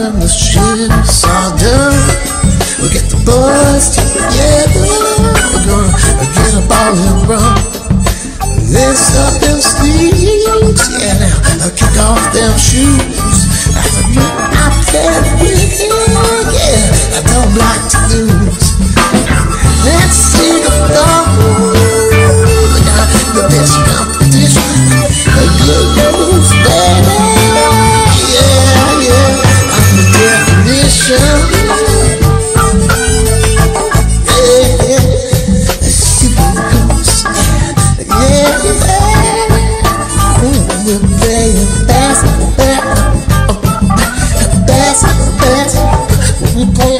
on the ships are done. We get the boys together. We're gonna get a ball and run. Lace up them sleeves, yeah. Now kick off them shoes. I forget I played.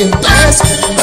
in basket.